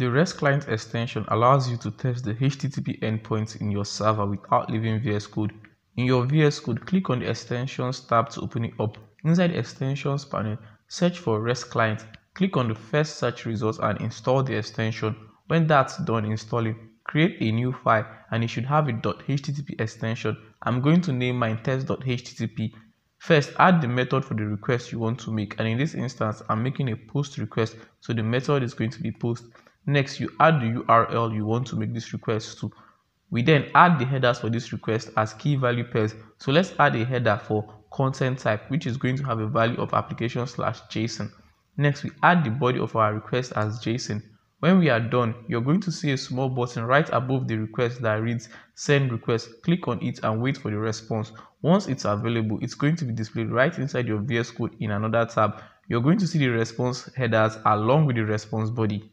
The REST client extension allows you to test the HTTP endpoints in your server without leaving VS Code. In your VS Code, click on the Extensions tab to open it up. Inside the Extensions panel, search for REST client. Click on the first search result and install the extension. When that's done installing, create a new file and it should have a .http extension. I'm going to name mine test.http. First, add the method for the request you want to make and in this instance, I'm making a post request so the method is going to be post. Next, you add the URL you want to make this request to. We then add the headers for this request as key value pairs. So let's add a header for content type, which is going to have a value of application slash JSON. Next, we add the body of our request as JSON. When we are done, you're going to see a small button right above the request that reads send request. Click on it and wait for the response. Once it's available, it's going to be displayed right inside your VS Code in another tab. You're going to see the response headers along with the response body.